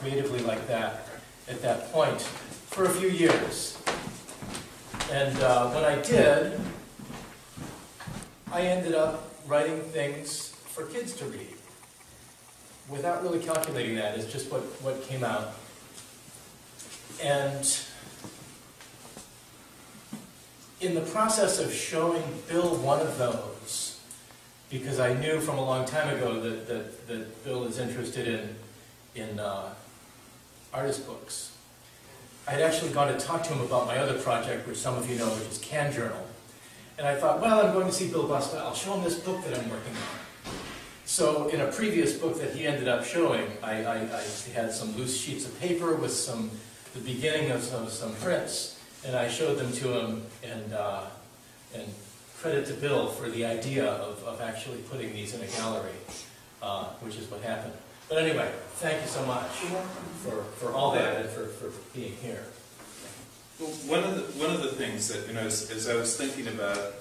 creatively like that at that point for a few years. And uh, when I did, I ended up writing things for kids to read without really calculating that. It's just what, what came out. And in the process of showing Bill one of those, because I knew from a long time ago that, that, that Bill is interested in, in uh, artist books. I had actually gone to talk to him about my other project, which some of you know, which is CAN Journal. And I thought, well, I'm going to see Bill Busta. I'll show him this book that I'm working on. So in a previous book that he ended up showing, I, I, I had some loose sheets of paper with some the beginning of some, some prints, and I showed them to him, and, uh, and credit to Bill for the idea of, of actually putting these in a gallery, uh, which is what happened. But anyway, thank you so much for, for all that and for, for being here. Well, one of the one of the things that you know, as, as I was thinking about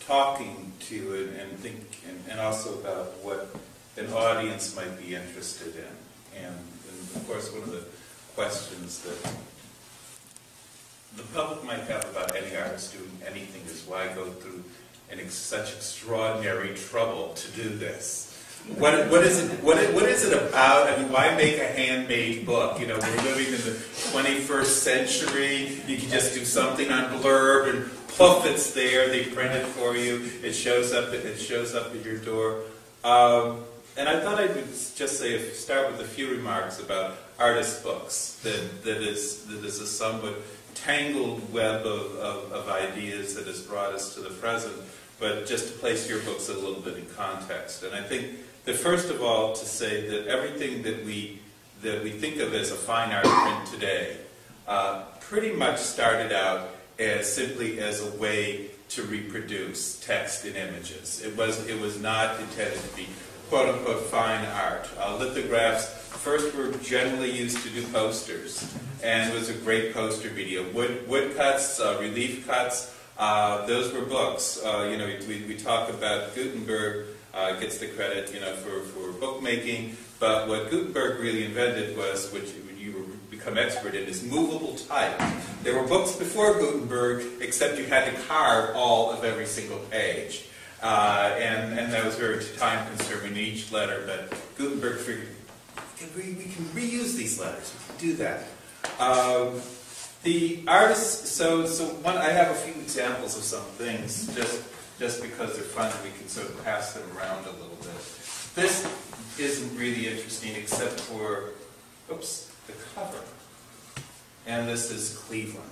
talking to you and, and think, and, and, also about what an audience might be interested in, and, and of course, one of the questions that the public might have about any artist doing anything is why go through an ex such extraordinary trouble to do this. What, what is it? What, what is it about? I mean, why make a handmade book? You know, we're living in the 21st century. You can just do something on blurb, and poof, it's there. They print it for you. It shows up. It shows up at your door. Um, and I thought I would just say, start with a few remarks about artist books. That that is that is a somewhat tangled web of, of, of ideas that has brought us to the present. But just to place your books a little bit in context, and I think that first of all to say that everything that we that we think of as a fine art print today uh, pretty much started out as simply as a way to reproduce text and images. It was it was not intended to be quote unquote fine art. Uh, lithographs first were generally used to do posters, and was a great poster medium. Wood woodcuts, uh, relief cuts, uh, those were books. Uh, you know, we, we talk about Gutenberg uh, gets the credit, you know, for, for bookmaking, but what Gutenberg really invented was, which you become expert in, is movable type. There were books before Gutenberg, except you had to carve all of every single page. Uh, and, and that was very time consuming each letter, but Gutenberg figured, we can, we can reuse these letters, we can do that. Um, the artists, so, so one, I have a few examples of some things, just, just because they're fun we can sort of pass them around a little bit. This isn't really interesting except for, oops, the cover. And this is Cleveland.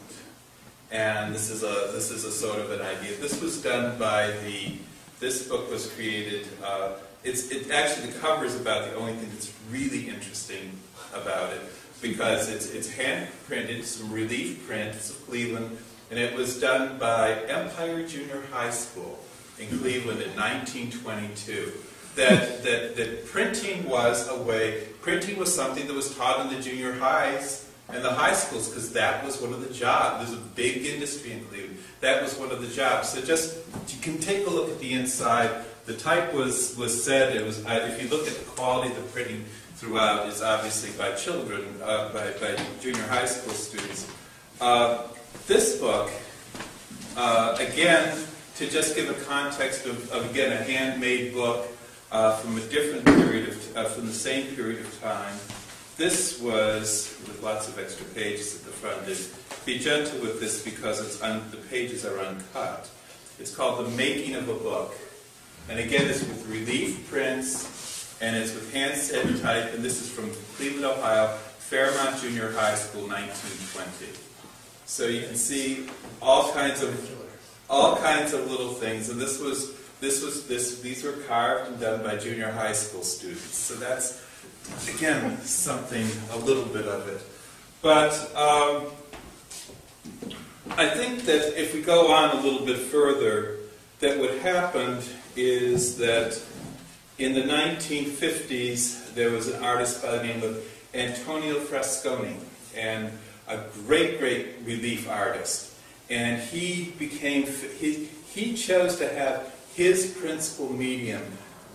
And this is a, this is a sort of an idea. This was done by the this book was created. Uh, it's it, actually the cover is about the only thing that's really interesting about it because it's it's hand printed, some relief prints of Cleveland, and it was done by Empire Junior High School in Cleveland in 1922. That, that, that printing was a way, printing was something that was taught in the junior highs and the high schools because that was one of the jobs. There's a big industry in Cleveland. That was one of the jobs. So just you can take a look at the inside. The type was was said. It was if you look at the quality of the printing throughout, is obviously by children, uh, by, by junior high school students. Uh, this book, uh, again, to just give a context of, of again a handmade book uh, from a different period of uh, from the same period of time. This was with lots of extra pages at the front. Is be gentle with this because the pages are uncut. It's called The Making of a Book. And again, it's with relief prints, and it's with hand set type, and this is from Cleveland, Ohio, Fairmont Junior High School, 1920. So you can see all kinds of all kinds of little things, and this was this was this these were carved and done by junior high school students. So that's again something a little bit of it, but. Um, I think that if we go on a little bit further, that what happened is that in the 1950s, there was an artist by the name of Antonio Frasconi, and a great, great relief artist. And he became, he, he chose to have his principal medium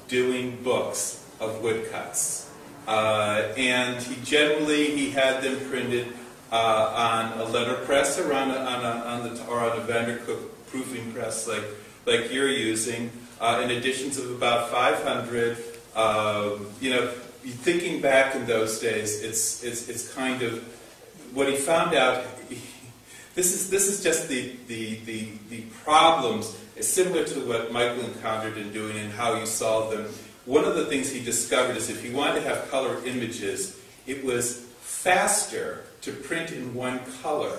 doing books of woodcuts. Uh, and he generally he had them printed uh, on a letterpress or on a, on, a, on the or on a Vandercook proofing press like like you're using. Uh, in additions of about 500, um, you know, thinking back in those days, it's it's it's kind of what he found out. This is this is just the the the, the problems. Similar to what Michael encountered in doing and how you solve them. One of the things he discovered is if you wanted to have color images, it was faster to print in one color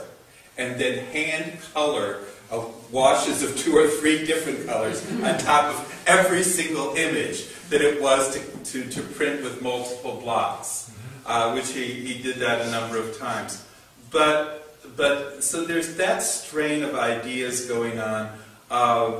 and then hand color uh, washes of two or three different colors on top of every single image than it was to, to, to print with multiple blocks, uh, which he, he did that a number of times. But, but so there's that strain of ideas going on. Uh,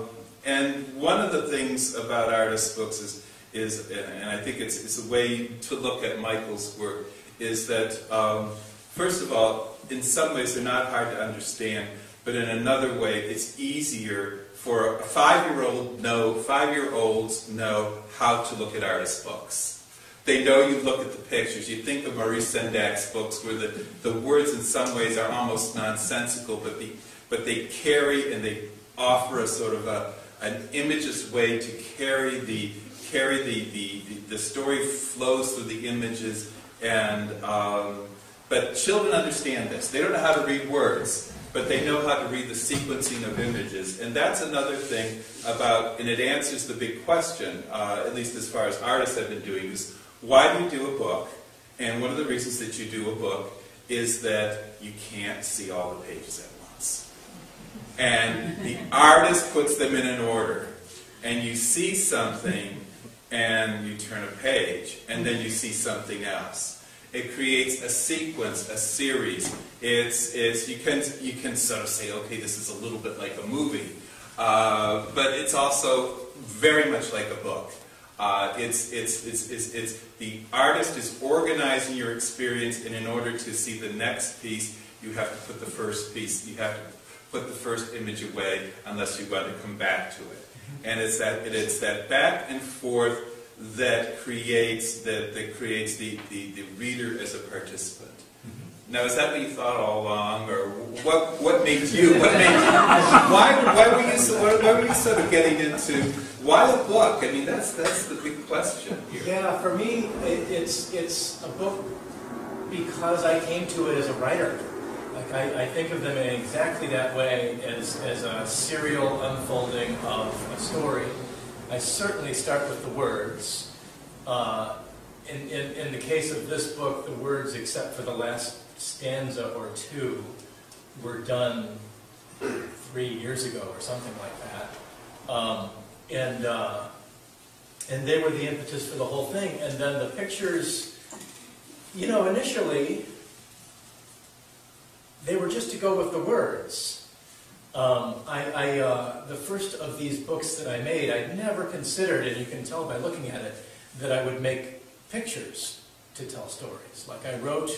and one of the things about artist books is, is and I think it's, it's a way to look at Michael's work, is that, um, first of all, in some ways they're not hard to understand, but in another way it's easier for a five-year-old know, five-year-olds know how to look at artist books. They know you look at the pictures. You think of Maurice Sendak's books where the, the words in some ways are almost nonsensical, but, the, but they carry and they offer a sort of a, an image's way to carry the, carry the, the, the, story flows through the images and um, but children understand this. They don't know how to read words, but they know how to read the sequencing of images. And that's another thing about, and it answers the big question, uh, at least as far as artists have been doing, is why do you do a book? And one of the reasons that you do a book is that you can't see all the pages at once. And the artist puts them in an order. And you see something, and you turn a page, and then you see something else. It creates a sequence, a series. It's, it's, you, can, you can sort of say, okay, this is a little bit like a movie, uh, but it's also very much like a book. Uh, it's, it's, it's, it's, it's, the artist is organizing your experience, and in order to see the next piece, you have to put the first piece, you have to put the first image away unless you want to come back to it. And it's that, it's that back and forth that creates that, that creates the, the, the reader as a participant. Now, is that what you thought all along, or what? What made you? What made you? Why? Why were you? So, why, were you sort of getting into why a book? I mean, that's that's the big question here. Yeah, for me, it, it's it's a book because I came to it as a writer. Like I, I think of them in exactly that way, as as a serial unfolding of a story. I certainly start with the words. Uh, in, in, in the case of this book, the words, except for the last stanza or two, were done three years ago or something like that. Um, and, uh, and they were the impetus for the whole thing. And then the pictures, you know, initially, they were just to go with the words. Um, I, I uh, the first of these books that I made, I never considered, and you can tell by looking at it, that I would make pictures to tell stories. Like I wrote,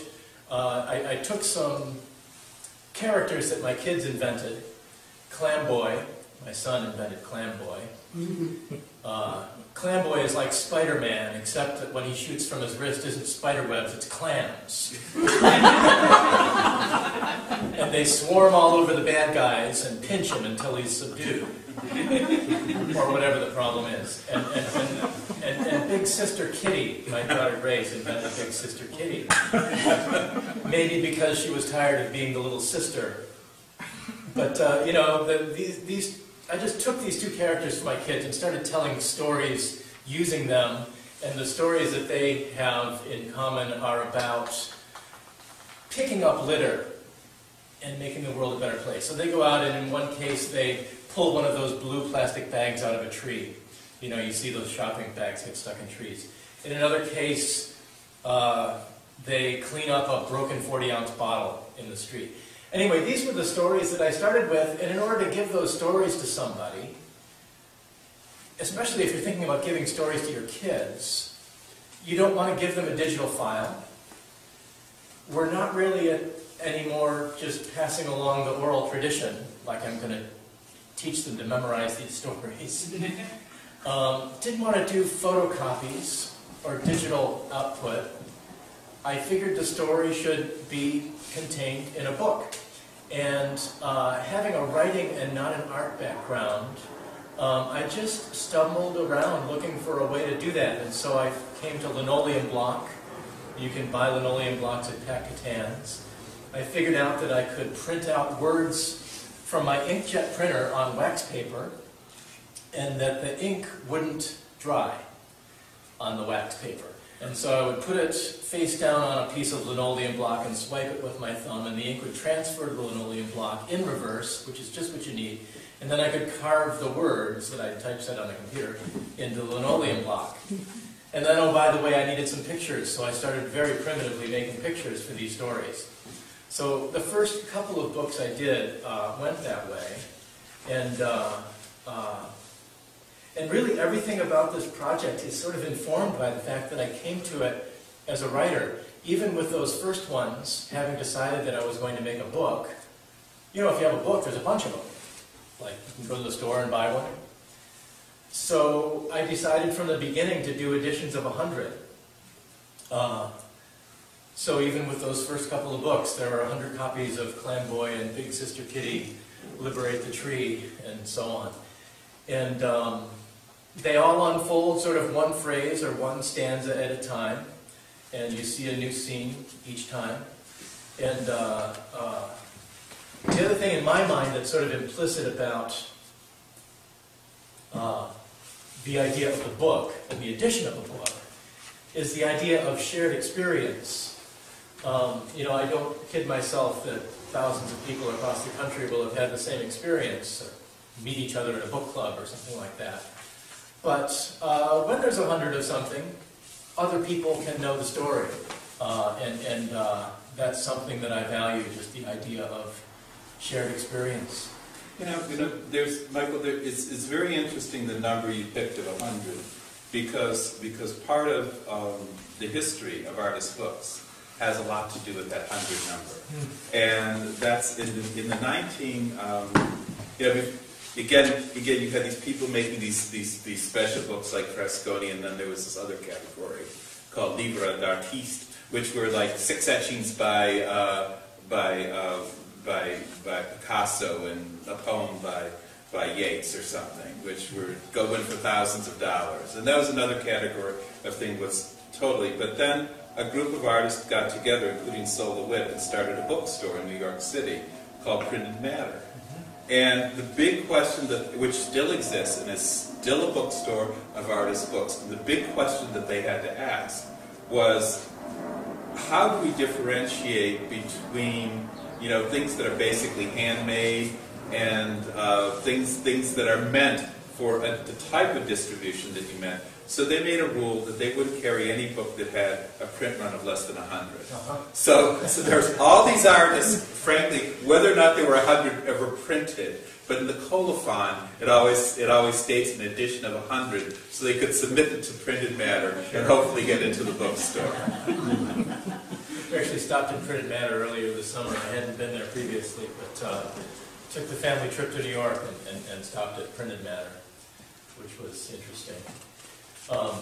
uh, I, I, took some characters that my kids invented. Clamboy, my son invented Clam Boy. Uh, Clam Boy is like Spider-Man, except that when he shoots from his wrist isn't spider webs, it's clams. and they swarm all over the bad guys and pinch him until he's subdued. or whatever the problem is. And, and, and, Big Sister Kitty, my daughter Grace invented Big Sister Kitty. Maybe because she was tired of being the little sister. But, uh, you know, the, these, these I just took these two characters for my kids and started telling stories using them, and the stories that they have in common are about picking up litter and making the world a better place. So they go out and in one case they pull one of those blue plastic bags out of a tree. You know, you see those shopping bags get stuck in trees. In another case, uh, they clean up a broken 40 ounce bottle in the street. Anyway, these were the stories that I started with, and in order to give those stories to somebody, especially if you're thinking about giving stories to your kids, you don't want to give them a digital file. We're not really anymore just passing along the oral tradition, like I'm going to teach them to memorize these stories. um, didn't want to do photocopies. or digital output, I figured the story should be contained in a book. And uh, having a writing and not an art background, um, I just stumbled around looking for a way to do that. And so I came to linoleum block. You can buy linoleum blocks at Pat. I figured out that I could print out words from my inkjet printer on wax paper and that the ink wouldn't dry on the wax paper. And so I would put it face down on a piece of linoleum block and swipe it with my thumb, and the ink would transfer to the linoleum block in reverse, which is just what you need. And then I could carve the words that I typeset on the computer into the linoleum block. And then, oh, by the way, I needed some pictures, so I started very primitively making pictures for these stories. So the first couple of books I did uh, went that way, and uh, uh, and really everything about this project is sort of informed by the fact that I came to it as a writer. Even with those first ones, having decided that I was going to make a book, you know, if you have a book, there's a bunch of them. Like, you can go to the store and buy one. So I decided from the beginning to do editions of 100. Uh, so even with those first couple of books, there are 100 copies of Clam Boy and Big Sister Kitty, Liberate the Tree, and so on. And um, they all unfold sort of one phrase or one stanza at a time, and you see a new scene each time. And uh, uh, the other thing in my mind that's sort of implicit about uh, the idea of the book and the addition of the book is the idea of shared experience. Um, you know, I don't kid myself that thousands of people across the country will have had the same experience, or meet each other at a book club or something like that. But uh, when there's a hundred of something, other people can know the story. Uh, and and uh, that's something that I value, just the idea of shared experience. You know, you know, there's, Michael, there, it's, it's very interesting the number you picked of 100, because, because part of um, the history of artist books has a lot to do with that 100 number. And that's in the, in the 19, um, you know, again, again, you had these people making these, these, these special books like Frasconi, and then there was this other category called Livre d'Artiste, which were like six etchings by, uh, by, uh, by, by Picasso and a poem by, by Yeats or something, which were going for thousands of dollars. And that was another category of thing was totally, but then a group of artists got together, including Sol LeWitt, and started a bookstore in New York City called Printed Matter. And the big question that, which still exists, and is still a bookstore of artist books, the big question that they had to ask was, how do we differentiate between, you know, things that are basically handmade and uh, things things that are meant for a, the type of distribution that you meant? So they made a rule that they wouldn't carry any book that had a print run of less than 100. Uh-huh. So, so there's all these artists, frankly, whether or not there were 100 ever printed, but in the colophon, it always, it always states an edition of 100, so they could submit it to printed matter and hopefully get into the bookstore. We actually stopped in Printed Matter earlier this summer. I hadn't been there previously, but uh, took the family trip to New York and, and, and stopped at Printed Matter, which was interesting. Um,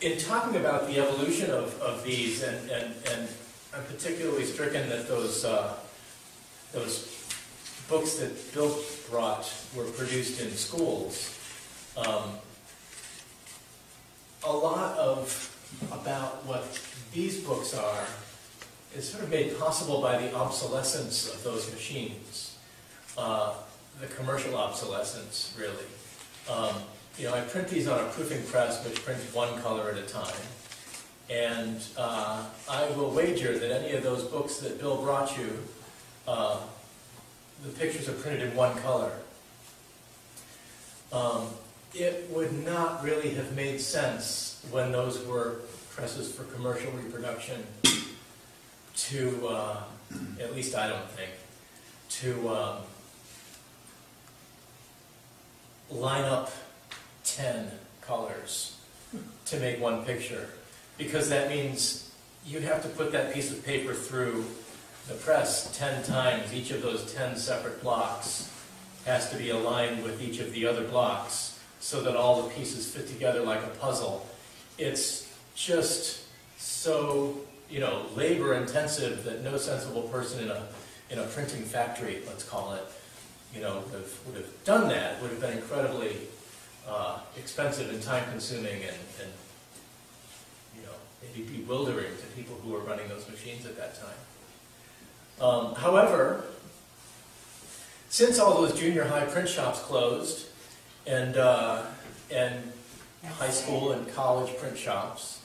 in talking about the evolution of, of these, and, and, and I'm particularly stricken that those, uh, those books that Bill brought were produced in schools. Um, a lot of about what these books are is sort of made possible by the obsolescence of those machines, uh, the commercial obsolescence, really. Um, you know, I print these on a proofing press, which prints one color at a time. And uh, I will wager that any of those books that Bill brought you, uh, the pictures are printed in one color. Um, it would not really have made sense when those were presses for commercial reproduction to, uh, at least I don't think, to um, line up 10 colors to make one picture. Because that means you have to put that piece of paper through the press 10 times. Each of those 10 separate blocks has to be aligned with each of the other blocks so that all the pieces fit together like a puzzle. it's just so, you know, labor intensive that no sensible person in a, in a printing factory, let's call it, you know, would have, would have done that, would have been incredibly uh, expensive and time consuming and, and, you know, maybe bewildering to people who were running those machines at that time. Um, however, since all those junior high print shops closed, and, uh, and high school and college print shops,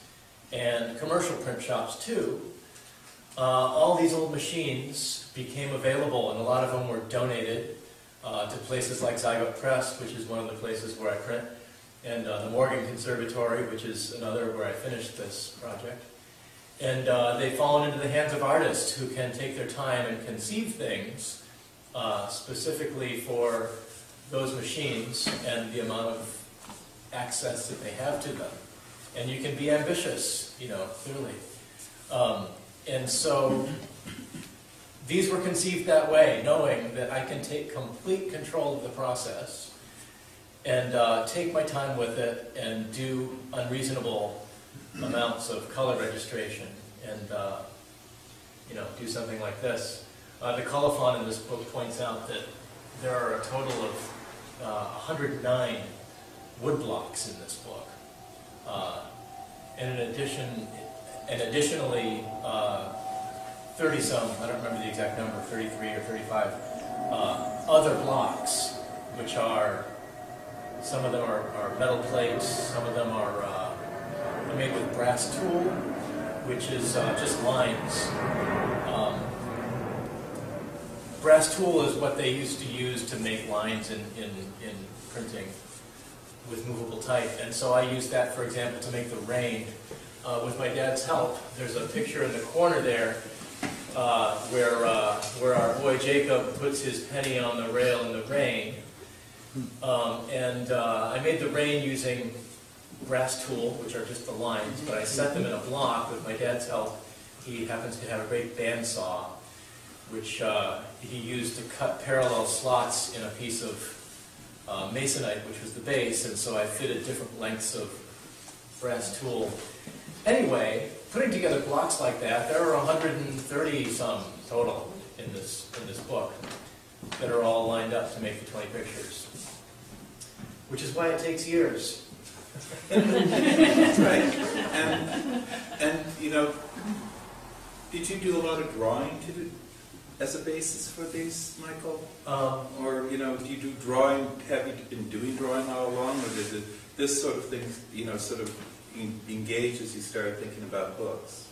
and commercial print shops too, uh, all these old machines became available, and a lot of them were donated uh, to places like Zygote Press, which is one of the places where I print, and uh, the Morgan Conservatory, which is another where I finished this project. And uh, they've fallen into the hands of artists who can take their time and conceive things uh, specifically for those machines and the amount of access that they have to them. And you can be ambitious, you know, clearly. Um, and so these were conceived that way, knowing that I can take complete control of the process and uh, take my time with it and do unreasonable amounts of color registration and, uh, you know, do something like this. Uh, the colophon in this book points out that there are a total of uh, 109 woodblocks in this book. Uh, and in addition, and additionally, uh, 30 some, I don't remember the exact number, 33 or 35, uh, other blocks, which are, some of them are, are metal plates, some of them are uh, made with brass tool, which is uh, just lines. Um, brass tool is what they used to use to make lines in, in, in printing with movable type. And so I used that, for example, to make the rain. Uh, with my dad's help, there's a picture in the corner there uh, where, uh, where our boy Jacob puts his penny on the rail in the rain. Um, and uh, I made the rain using brass tool, which are just the lines, but I set them in a block with my dad's help. He happens to have a great bandsaw, which uh, he used to cut parallel slots in a piece of uh, masonite, which was the base, and so I fitted different lengths of brass tool. Anyway, putting together blocks like that, there are 130 some total in this in this book that are all lined up to make the 20 pictures, which is why it takes years. Right, and, and, you know, did you do a lot of drawing to, do- as a basis for these, Michael? Um, Or, you know, do you do drawing, have you been doing drawing all along, or did it- this sort of thing, you know, sort of engage as you started thinking about books?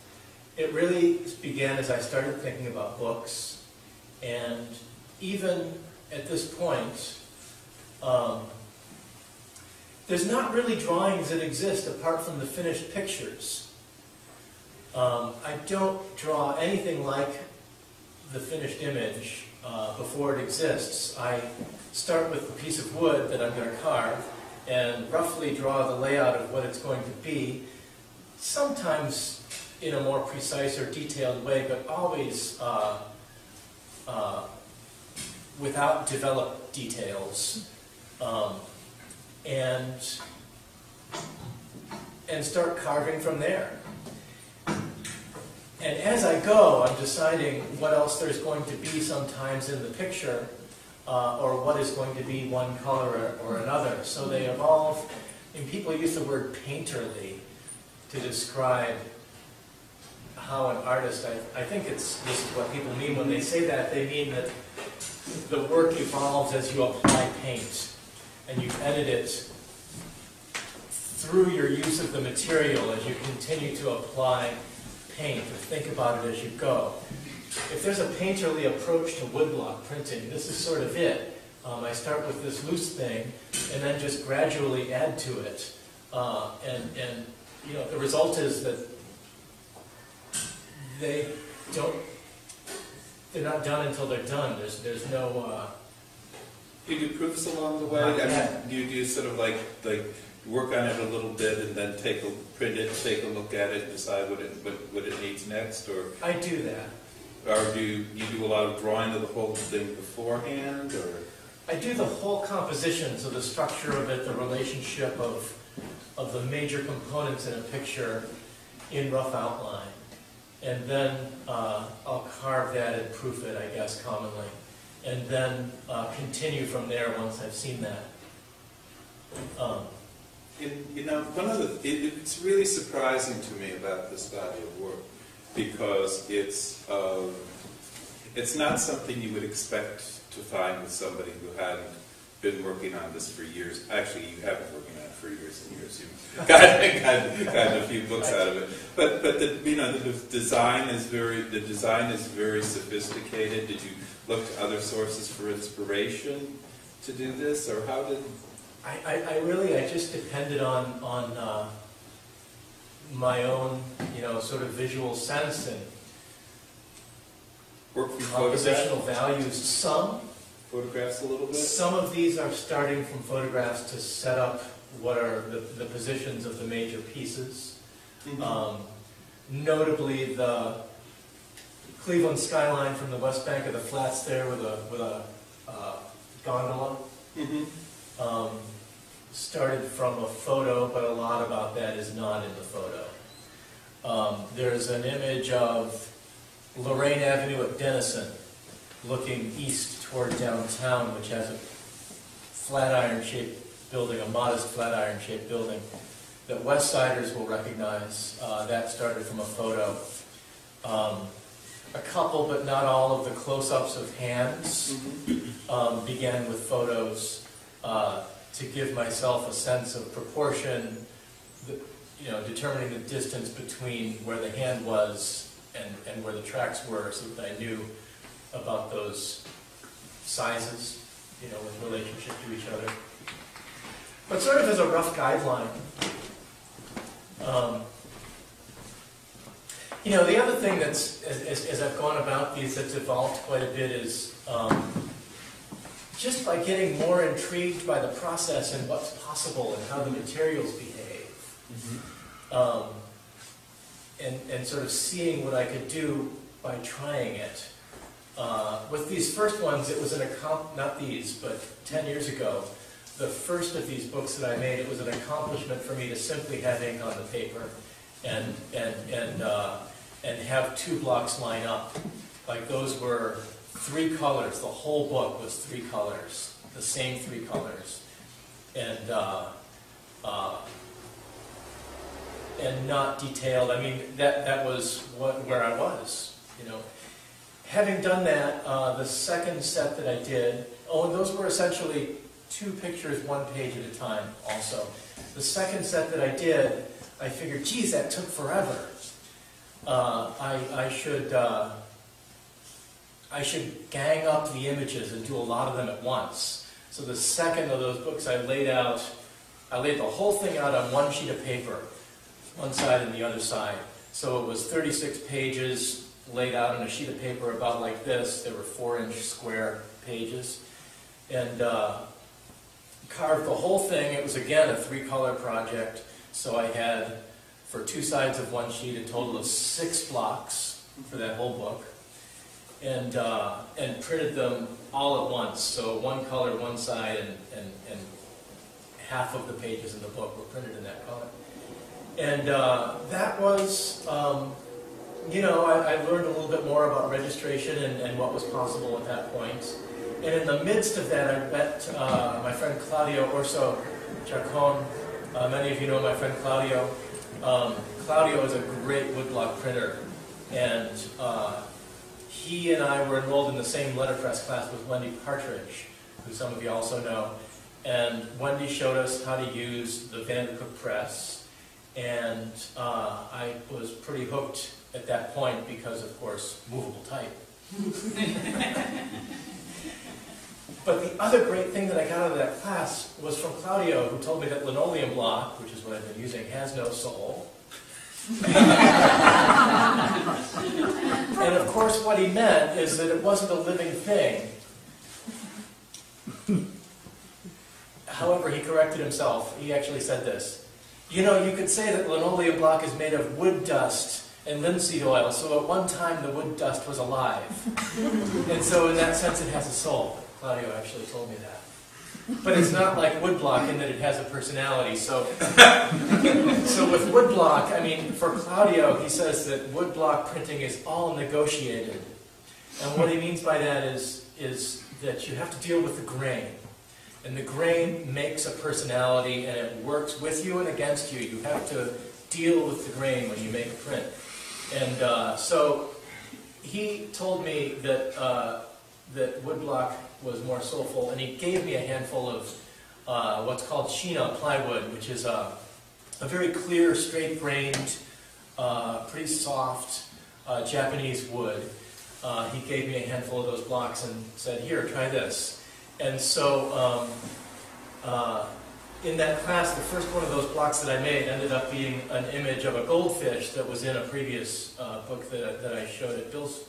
It really began as I started thinking about books, and even at this point, um, there's not really drawings that exist apart from the finished pictures. Um, I don't draw anything like the finished image uh, before it exists. I start with a piece of wood that I'm going to carve and roughly draw the layout of what it's going to be, sometimes in a more precise or detailed way, but always uh, uh, without developed details. Um, and, and start carving from there. And as I go, I'm deciding what else there's going to be sometimes in the picture, uh, or what is going to be one color or, or another. So they evolve, and people use the word painterly to describe how an artist, I, I think it's, this is what people mean when they say that, they mean that the work evolves as you apply paint, and you edit it through your use of the material as you continue to apply paint or think about it as you go. If there's a painterly approach to woodblock printing, this is sort of it. Um, I start with this loose thing and then just gradually add to it. Uh, and, and, you know, the result is that they don't, they're not done until they're done. There's, there's no, uh, Do you do proofs along the way? I mean. Do you do sort of like, like, work on it a little bit and then take a, print it, take a look at it, decide what it, what, what it needs next, or, I do that. Or do you, you do a lot of drawing of the whole thing beforehand, or? I do the whole composition, so the structure of it, the relationship of of the major components in a picture in rough outline. And then uh, I'll carve that and proof it, I guess, commonly. And then uh, continue from there once I've seen that. Um, And, you know, one of the, it, it's really surprising to me about this body of work because it's, um, it's not something you would expect to find with somebody who hadn't been working on this for years. Actually, you have been working on it for years and years. You've gotten, gotten, gotten a few books out of it. But, but the, you know, the design is very, the design is very sophisticated. Did you look to other sources for inspiration to do this, or how did? I, I, I really, I just depended on, on uh, my own, you know, sort of visual sense and Work from photographs, compositional values. Some, photographs a little bit? some of these are starting from photographs to set up what are the, the positions of the major pieces. Mhm. Um, Notably, the Cleveland skyline from the west bank of the flats there with a, with a uh, gondola. Mhm. um, started from a photo, but a lot about that is not in the photo. Um, there's an image of Lorain Avenue at Denison, looking east toward downtown, which has a flat iron shaped building, a modest flat iron shaped building that West Siders will recognize. Uh, that started from a photo. Um, a couple, but not all, of the close-ups of hands Mhm. um, began with photos uh, to give myself a sense of proportion, you know, determining the distance between where the hand was and, and where the tracks were, so that I knew about those sizes, you know, with relationship to each other. But sort of as a rough guideline. Um, you know, the other thing that's, as, as- I've gone about these, that's evolved quite a bit is, um, just by getting more intrigued by the process and what's possible and how the materials behave, um, and, and sort of seeing what I could do by trying it. Uh, with these first ones, it was an accom, not these, but 10 years ago, the first of these books that I made, it was an accomplishment for me to simply have ink on the paper and, and, and, uh, and have two blocks line up. Like those were three colors, the whole book was three colors, the same three colors. And, uh, uh, and not detailed, I mean, that, that was what, where I was, you know. Having done that, uh, the second set that I did, oh, and those were essentially two pictures, one page at a time also. The second set that I did, I figured, geez, that took forever. Uh, I, I should, uh, I should gang up the images and do a lot of them at once. So the second of those books I laid out, I laid the whole thing out on one sheet of paper, one side and the other side. So it was 36 pages laid out on a sheet of paper about like this. There were four-inch square pages. And uh, carved the whole thing. It was, again, a three-color project. So I had, for two sides of one sheet, a total of six blocks for that whole book and, uh, and printed them all at once. So one color, one side, and, and, and half of the pages in the book were printed in that color. And uh, that was, um, you know, I, I learned a little bit more about registration and, and what was possible at that point. And in the midst of that, I met uh, my friend Claudio Orso Chacon. Uh, many of you know my friend Claudio. Um, Claudio is a great woodblock printer, and uh, he and I were enrolled in the same letterpress class with Wendy Partridge, who some of you also know. And Wendy showed us how to use the Vandercook press, and uh, I was pretty hooked at that point because, of course, movable type. but the other great thing that I got out of that class was from Claudio, who told me that linoleum block, which is what I've been using, has no soul. and of course, what he meant is that it wasn't a living thing. However, he corrected himself. He actually said this. You know, you could say that linoleum block is made of wood dust and linseed oil, so at one time the wood dust was alive. and so in that sense it has a soul. Claudio actually told me that. But it's not like woodblock in that it has a personality, so. So with woodblock, I mean, for Claudio, he says that woodblock printing is all negotiated. And what he means by that is, is that you have to deal with the grain. And the grain makes a personality and it works with you and against you. You have to deal with the grain when you make a print. And uh, so he told me that, uh, that woodblock was more soulful, and he gave me a handful of uh, what's called shina plywood, which is a, a very clear, straight-grained, uh, pretty soft uh, Japanese wood. Uh, he gave me a handful of those blocks and said, "Here, try this." And so, um, uh, in that class, the first one of those blocks that I made ended up being an image of a goldfish that was in a previous uh, book that, that I showed at Bill's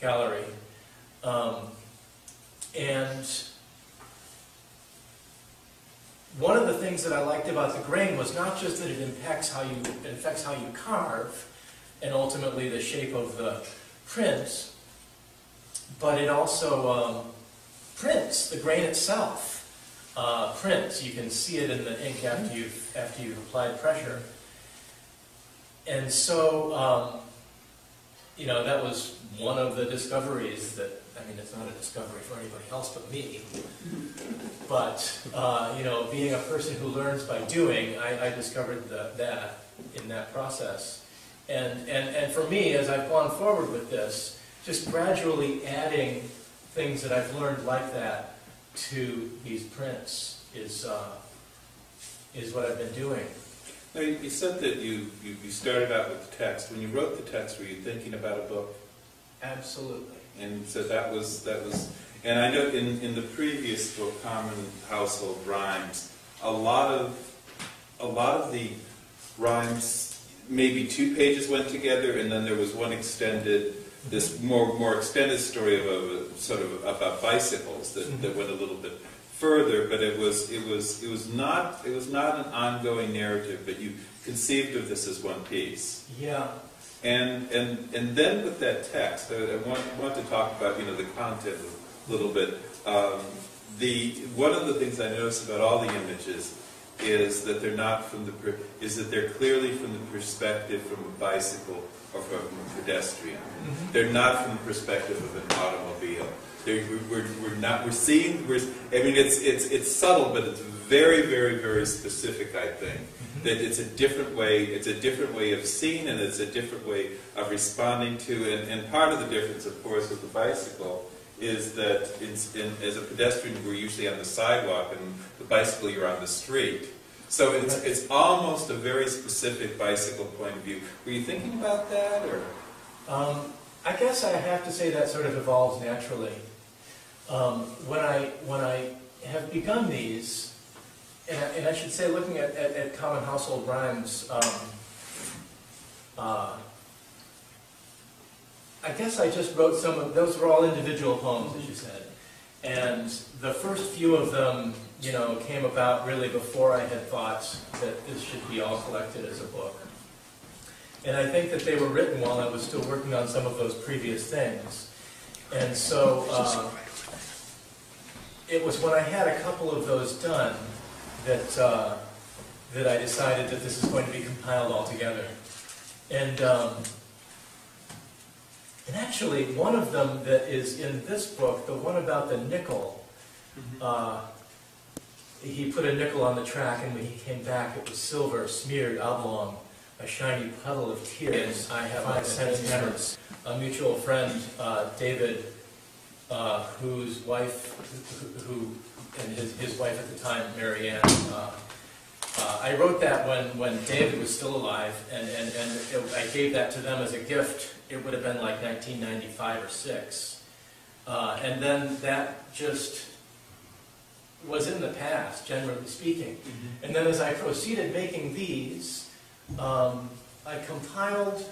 gallery. Um, and one of the things that I liked about the grain was not just that it impacts how you, it affects how you carve, and ultimately the shape of the prints, but it also um, prints, the grain itself uh, prints. You can see it in the ink after you've, after you've applied pressure. And so, um, you know, that was one of the discoveries that, I mean, it's not a discovery for anybody else but me. But, uh, you know, being a person who learns by doing, I, I discovered the, that in that process. And, and, and for me, as I've gone forward with this, just gradually adding things that I've learned like that to these prints is, uh, is what I've been doing. Now, you you said that you, you you started out with the text. When you wrote the text, were you thinking about a book? Absolutely. And so that was, that was, and I know in, in the previous book, Common Household Rhymes, a lot of, a lot of the rhymes, maybe two pages went together, and then there was one extended, this more, more extended story of a, sort of about bicycles that, that went a little bit further, but it was, it was, it was not, it was not an ongoing narrative, but you conceived of this as one piece. Yeah. And, and, and then with that text, I, I want, want to talk about, you know, the content a little bit. Um, the, one of the things I notice about all the images is that they're not from the, is that they're clearly from the perspective from a bicycle or from a pedestrian. They're not from the perspective of an automobile. They're, we're, we're not, we're seeing, we're, I mean, it's, it's, it's subtle, but it's very, very, very specific, I think that it's a different way, it's a different way of seeing and it's a different way of responding to. And, and part of the difference, of course, with the bicycle is that in, as a pedestrian, we're usually on the sidewalk and the bicycle, you're on the street. So it's, it's almost a very specific bicycle point of view. Were you thinking about that or? Um, I guess I have to say that sort of evolves naturally. Um, when I when I have begun these, and I, and I should say, looking at, at, at common household rhymes, um, uh, I guess I just wrote some of those were all individual poems, as you said, and the first few of them, you know, came about really before I had thought that this should be all collected as a book. And I think that they were written while I was still working on some of those previous things. And so uh, it was when I had a couple of those done that, uh, that I decided that this is going to be compiled all together. And, um, and actually, one of them that is in this book, the one about the nickel, uh, he put a nickel on the track, and when he came back, it was silver, smeared oblong, a shiny puddle of tears. I have five cents. A mutual friend, uh, David, uh, whose wife, who, who- and his, his wife at the time, Mary Ann, uh, uh, I wrote that when, when David was still alive, and, and, and it- I gave that to them as a gift. It would have been like 1995 or 6. Uh, and then that just was in the past, generally speaking. And then as I proceeded making these, um, I compiled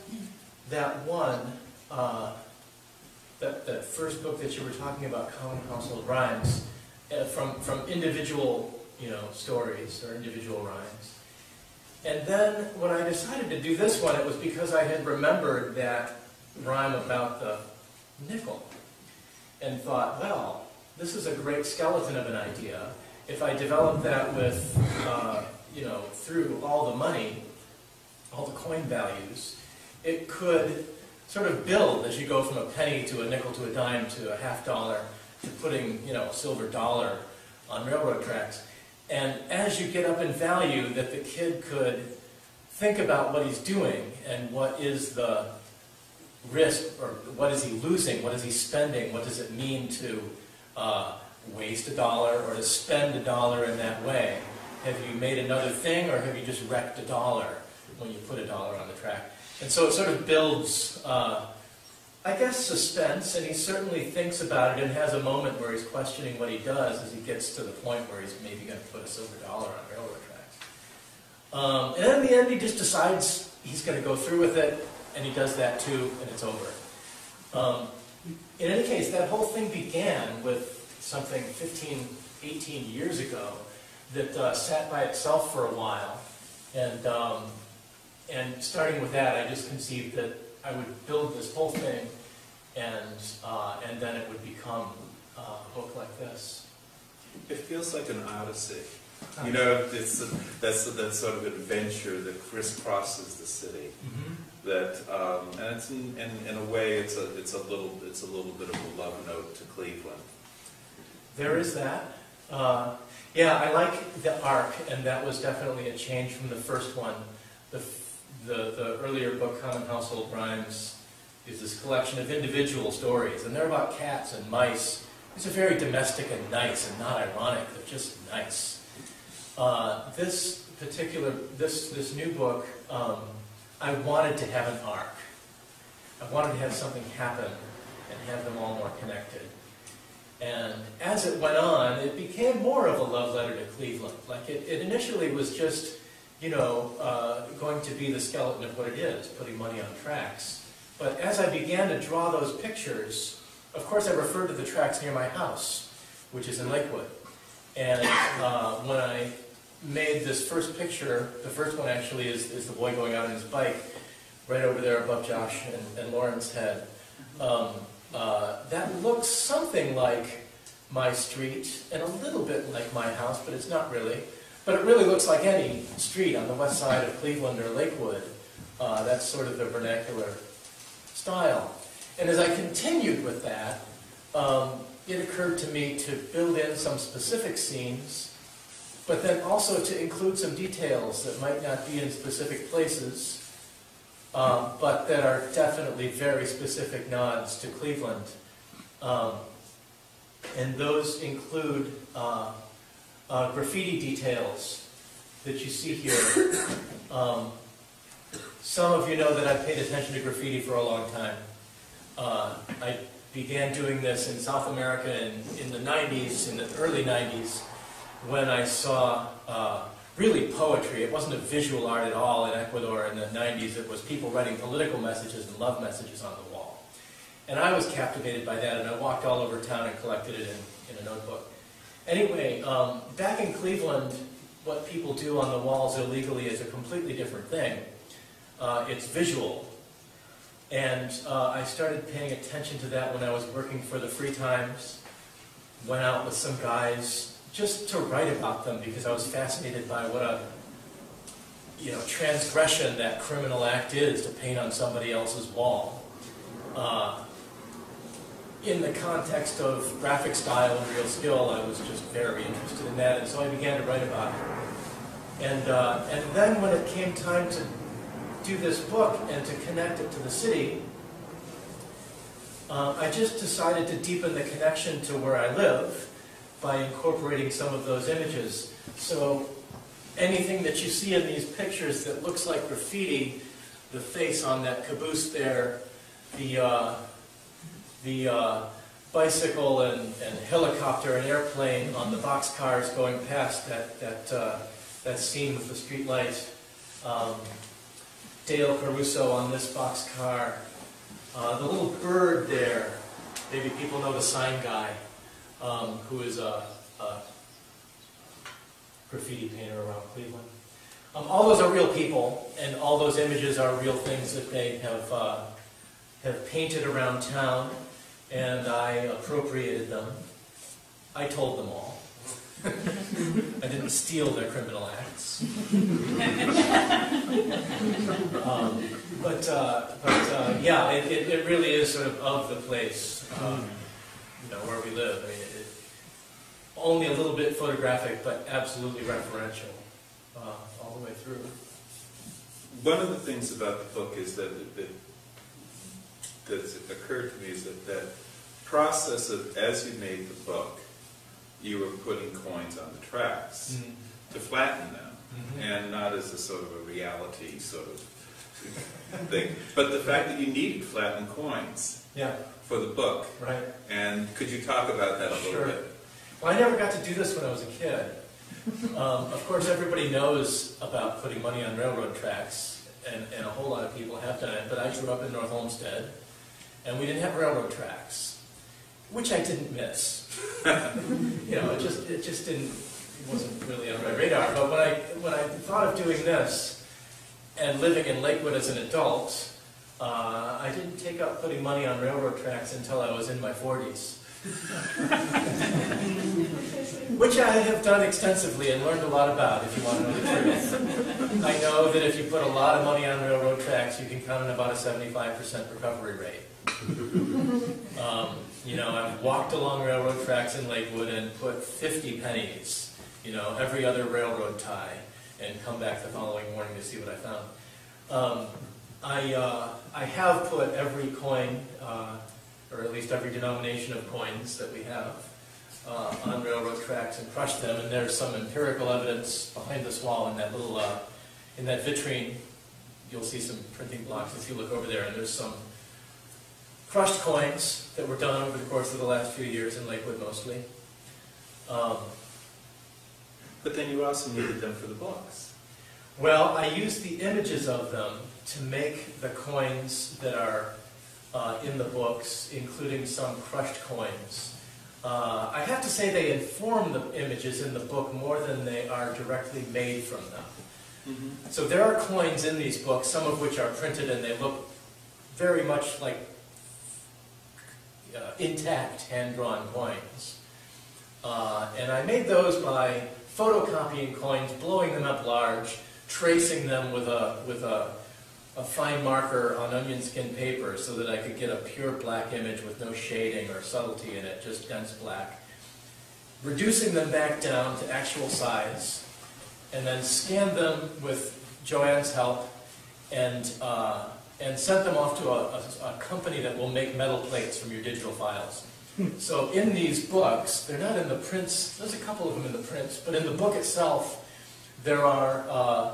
that one, uh, that, that first book that you were talking about, Common Household Rhymes, uh, from, from individual, you know, stories or individual rhymes. And then when I decided to do this one, it was because I had remembered that rhyme about the nickel and thought, well, this is a great skeleton of an idea. if I develop that with, uh, you know, through all the money, all the coin values, it could sort of build as you go from a penny to a nickel to a dime to a half dollar to putting, you know, a silver dollar on railroad tracks. And as you get up in value, that the kid could think about what he's doing and what is the risk, or what is he losing, what is he spending, what does it mean to uh, waste a dollar or to spend a dollar in that way? Have you made another thing, or have you just wrecked a dollar when you put a dollar on the track? And so it sort of builds, uh, I guess, suspense, and he certainly thinks about it and has a moment where he's questioning what he does as he gets to the point where he's maybe going to put a silver dollar on railroad tracks. Um, and then in the end, he just decides he's going to go through with it, and he does that too, and it's over. Um, in any case, that whole thing began with something 15, 18 years ago that uh, sat by itself for a while, and um, and starting with that, I just conceived that I would build this whole thing, and uh, and then it would become uh, a book like this. It feels like an odyssey. You know, it's that's that sort of adventure that crisscrosses the city. Mm-hmm. That um, and it's in, in, in a way it's a it's a little it's a little bit of a love note to Cleveland. There is that. Uh, yeah, I like the arc, and that was definitely a change from the first one. The, the, the earlier book, Common Household Rhymes, is this collection of individual stories, and they're about cats and mice. These are very domestic and nice, and not ironic. They're just nice. Uh, this particular, this this new book, um, I wanted to have an arc. I wanted to have something happen and have them all more connected. And as it went on, it became more of a love letter to Cleveland. Like it, it initially was just, you know, uh, going to be the skeleton of what it is, putting money on tracks. But as I began to draw those pictures, of course I referred to the tracks near my house, which is in Lakewood. And uh, when I made this first picture, the first one actually is, is the boy going out on his bike, right over there above Josh and, and Lauren's head. Um, uh, that looks something like my street and a little bit like my house, but it's not really. But it really looks like any street on the west side of Cleveland or Lakewood. Uh, that's sort of the vernacular style. And as I continued with that, um, it occurred to me to build in some specific scenes, but then also to include some details that might not be in specific places, um, but that are definitely very specific nods to Cleveland. Um, and those include uh, uh, graffiti details that you see here. Um, some of you know that I've paid attention to graffiti for a long time. Uh, I began doing this in South America in, in the 90s, in the early 90s, when I saw uh, really poetry. It wasn't a visual art at all in Ecuador in the 90s. It was people writing political messages and love messages on the wall. And I was captivated by that, and I walked all over town and collected it in, in a notebook. Anyway, um, back in Cleveland, what people do on the walls illegally is a completely different thing. Uh, it's visual. And uh, I started paying attention to that when I was working for the Free Times. Went out with some guys just to write about them because I was fascinated by what a you know transgression that criminal act is to paint on somebody else's wall. Uh, in the context of graphic style and real skill, I was just very interested in that, and so I began to write about it. And uh, and then when it came time to do this book and to connect it to the city, um, I just decided to deepen the connection to where I live by incorporating some of those images. So anything that you see in these pictures that looks like graffiti, the face on that caboose there, the, uh, the uh, bicycle and, and helicopter and airplane on the boxcars going past that, that, uh, that scene with the street light. Um, Dale Caruso on this boxcar. Uh, the little bird there, maybe people know the sign guy, um, who is a, a graffiti painter around Cleveland. Um, all those are real people, and all those images are real things that they have uh, have painted around town, and I appropriated them. I told them all. I didn't steal their criminal acts. Um, But, uh, but, uh, yeah, it, it it really is sort of of the place, um, you know, where we live. I mean, it, it- only a little bit photographic, but absolutely referential, uh, all the way through. One of the things about the book is that, that, that's occurred to me is that that process of, as you made the book, you were putting coins on the tracks to flatten them, Mhm. and not as a sort of a reality sort of thing. But the fact that you needed flattened coins Yeah, for the book, right. and could you talk about that a little Sure. bit? Well, I never got to do this when I was a kid. Um, of course, everybody knows about putting money on railroad tracks, and, and a whole lot of people have done it, but I grew up in North Olmsted, and we didn't have railroad tracks, which I didn't miss. you know, it just, it just didn't, it wasn't really on my radar. But when I, when I thought of doing this, and living in Lakewood as an adult, uh, I didn't take up putting money on railroad tracks until I was in my 40s. Which I have done extensively and learned a lot about, if you want to know the truth. I know that if you put a lot of money on railroad tracks, you can count on about a 75% recovery rate. Um, you know, I've walked along railroad tracks in Lakewood and put 50 pennies, you know, every other railroad tie, and come back the following morning to see what I found. Um, I, uh, I have put every coin, uh, or at least every denomination of coins that we have, uh, on railroad tracks and crushed them, and there's some empirical evidence behind this wall in that little, uh, in that vitrine. You'll see some printing blocks if you look over there, and there's some crushed coins that were done over the course of the last few years in Lakewood mostly. Um, But then you also needed them for the books. Well, I used the images of them to make the coins that are uh, in the books, including some crushed coins. Uh, I have to say they inform the images in the book more than they are directly made from them. So there are coins in these books, some of which are printed and they look very much like uh, intact hand-drawn coins. Uh, and I made those by photocopying coins, blowing them up large, tracing them with a with a, a fine marker on onion skin paper so that I could get a pure black image with no shading or subtlety in it, just dense black. Reducing them back down to actual size, and then scanned them with Joanne's help, and uh, and sent them off to a, a, a company that will make metal plates from your digital files. So in these books, they're not in the prints, there's a couple of them in the prints, but in the book itself, there are, uh,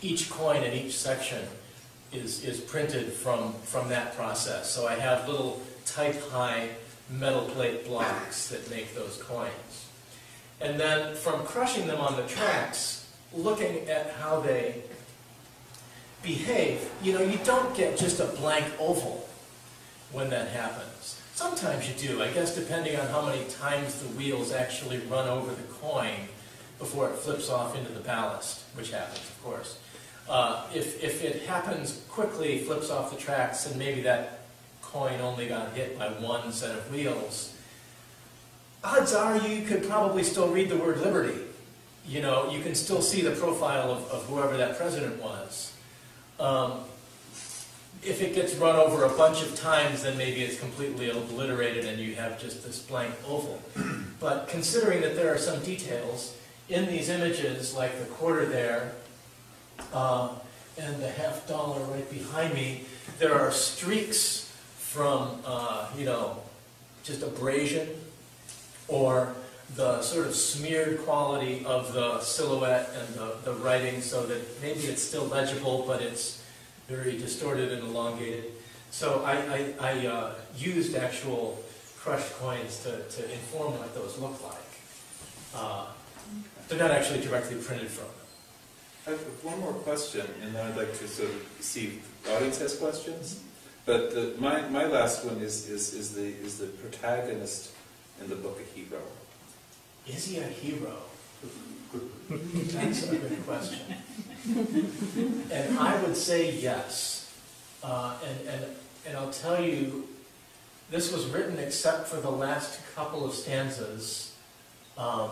each coin in each section is, is printed from, from that process. So I have little type-high metal plate blocks that make those coins. And then from crushing them on the tracks, looking at how they behave, you know, you don't get just a blank oval when that happens. Sometimes you do, I guess depending on how many times the wheels actually run over the coin before it flips off into the ballast, which happens, of course. Uh, if, if it happens quickly, flips off the tracks, and maybe that coin only got hit by one set of wheels, odds are you could probably still read the word liberty. You know, you can still see the profile of, of whoever that president was. Um, if it gets run over a bunch of times, then maybe it's completely obliterated and you have just this blank oval. But considering that there are some details in these images, like the quarter there, uh, and the half dollar right behind me, there are streaks from, uh, you know, just abrasion or the sort of smeared quality of the silhouette and the, the writing so that maybe it's still legible, but it's very distorted and elongated. So I, I, I uh, used actual crushed coins to, to inform what those look like. Uh, they're not actually directly printed from them. I have one more question, and then I'd like to sort of see if the audience has questions. But the, my, my last one is, is, is the, is the protagonist in the book a hero? Is he a hero? That's a good question. And I would say yes. Uh, and, and, and I'll tell you, this was written except for the last couple of stanzas. Um,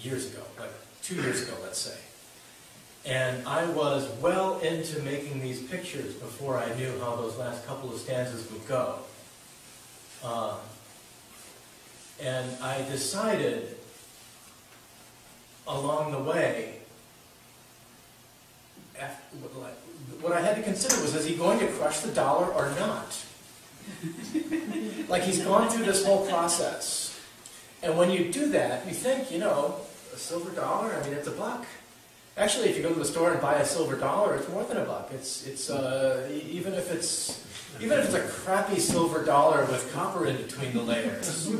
years ago, like two years ago, let's say. And I was well into making these pictures before I knew how those last couple of stanzas would go. Uh, and I decided along the way, after, what I had to consider was, is he going to crush the dollar or not? like he's gone through this whole process. And when you do that, you think, you know, a silver dollar, I mean, it's a buck. Actually, if you go to the store and buy a silver dollar, it's more than a buck. It's, it's uh, even if it's even if it's a crappy silver dollar with copper in between the layers,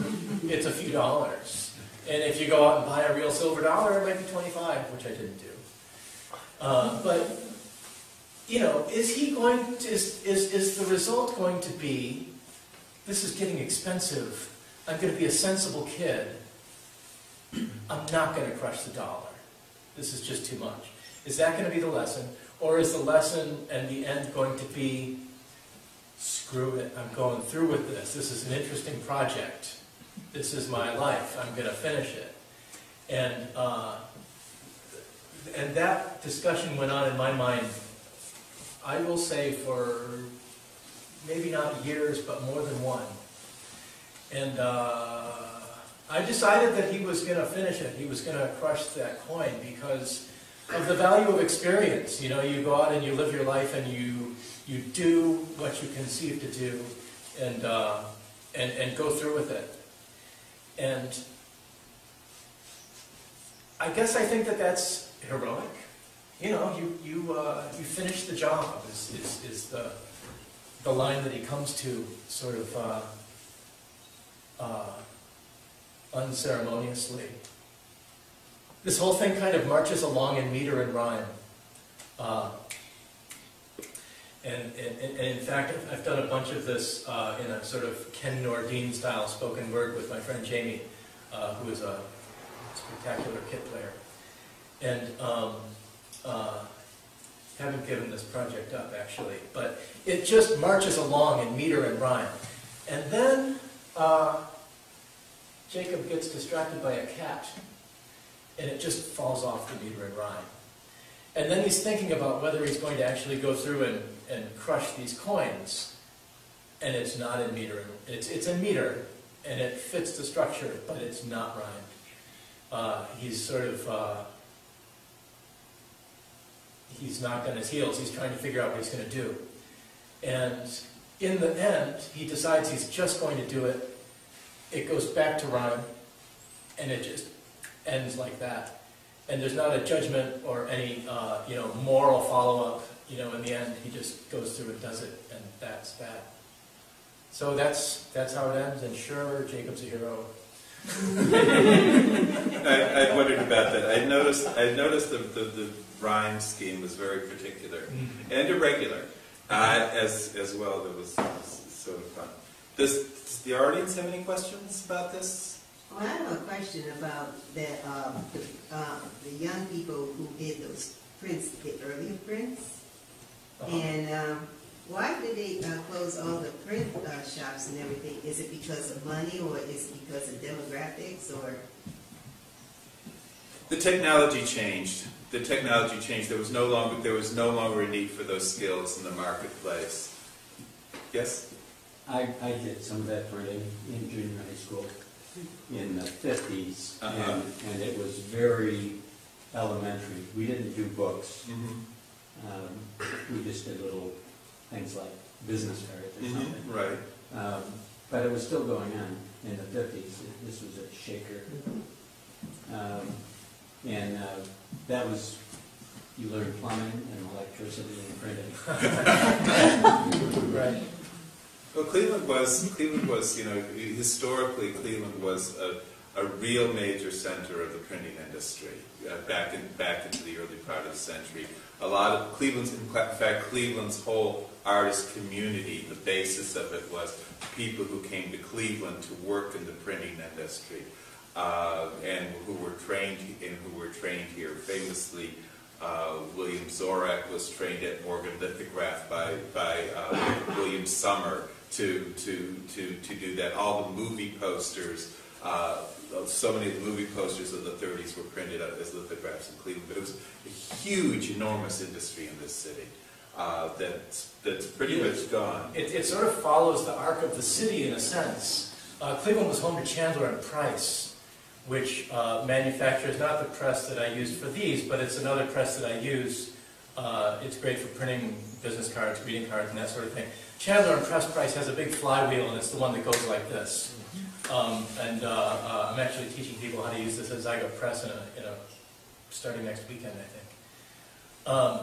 it's a few dollars. And if you go out and buy a real silver dollar, it might be 25, which I didn't do. Uh, but, you know, is he going to, is, is, is the result going to be, this is getting expensive, I'm going to be a sensible kid, I'm not going to crush the dollar. This is just too much. Is that going to be the lesson? Or is the lesson and the end going to be, screw it, I'm going through with this. This is an interesting project. This is my life. I'm going to finish it. And, uh, and that discussion went on in my mind, I will say for maybe not years, but more than one. And uh, I decided that he was going to finish it. He was going to crush that coin because of the value of experience. You know, you go out and you live your life and you you do what you conceive to do, and uh, and and go through with it. And I guess I think that that's heroic. You know, you you uh, you finish the job is, is is the the line that he comes to, sort of uh, uh, unceremoniously. This whole thing kind of marches along in meter and rhyme. And, and, and, in fact, I've done a bunch of this uh, in a sort of Ken Nordine style spoken word with my friend Jamie, uh, who is a spectacular kit player. And um, uh, haven't given this project up actually, but it just marches along in meter and rhyme. And then uh, Jacob gets distracted by a cat, and it just falls off the meter and rhyme. And then he's thinking about whether he's going to actually go through and, and crush these coins. And it's not in meter. It's, it's in meter, and it fits the structure, but it's not rhymed. Uh, he's sort of, uh, he's knocked on his heels. He's trying to figure out what he's going to do. And in the end, he decides he's just going to do it. It goes back to rhyme, and it just ends like that and there's not a judgment or any, uh, you know, moral follow-up. You know, in the end, he just goes through and does it, and that's that. So that's that's how it ends. And sure, Jacob's a hero. I, I wondered about that. I noticed. I noticed the, the, the rhyme scheme was very particular mm-hmm. and irregular, uh, as as well. That was, was sort of fun. Does, does the audience have any questions about this? Well, I have a question about that, um, the, uh, the young people who did those prints, the earlier prints. And um, why did they uh, close all the print uh, shops and everything? Is it because of money or is it because of demographics or? The technology changed. The technology changed. There was no longer there was no longer a need for those skills in the marketplace. Yes. I, I did some of that printing in junior high school in the fifties, Uh-huh. and, and it was very elementary. We didn't do books. Mhm. Um, we just did little things like business cards or Mhm. something. Right. Um, but it was still going on in the fifties. This was a shaker. Um, and, uh, that was, you learned plumbing and electricity and printing. Right. Well, Cleveland was Cleveland was you know historically Cleveland was a, a real major center of the printing industry uh, back in back into the early part of the century. A lot of Cleveland's in fact Cleveland's whole artist community, the basis of it was people who came to Cleveland to work in the printing industry uh, and who were trained and who were trained here. Famously, uh, William Zorach was trained at Morgan Lithograph by by uh, William Sommer to, to, to, to do that. All the movie posters uh, so many of the movie posters of the thirties were printed as lithographs in Cleveland, but it was a huge, enormous industry in this city, uh, that's, that's pretty much gone. It, it sort of follows the arc of the city in a sense. Uh, Cleveland was home to Chandler and Price, which uh, manufactures not the press that I used for these, but it's another press that I use. Uh, it's great for printing business cards, greeting cards, and that sort of thing. Chandler and Press Price has a big flywheel, and it's the one that goes like this. Um, and uh, uh, I'm actually teaching people how to use this as Zygote Press in a, in a, starting next weekend, I think. Um,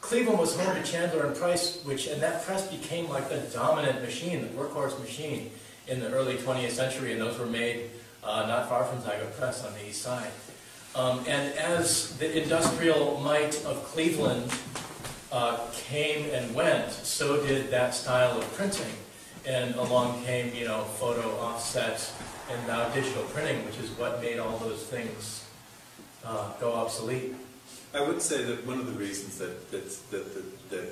Cleveland was home to Chandler and Price, which, and that press became like the dominant machine, the workhorse machine in the early 20th century, and those were made uh, not far from Zygote Press on the east side. Um, and as the industrial might of Cleveland uh, came and went, so did that style of printing. And along came, you know, photo offset and now digital printing, which is what made all those things uh, go obsolete. I would say that one of the reasons that, that's, that, that, that,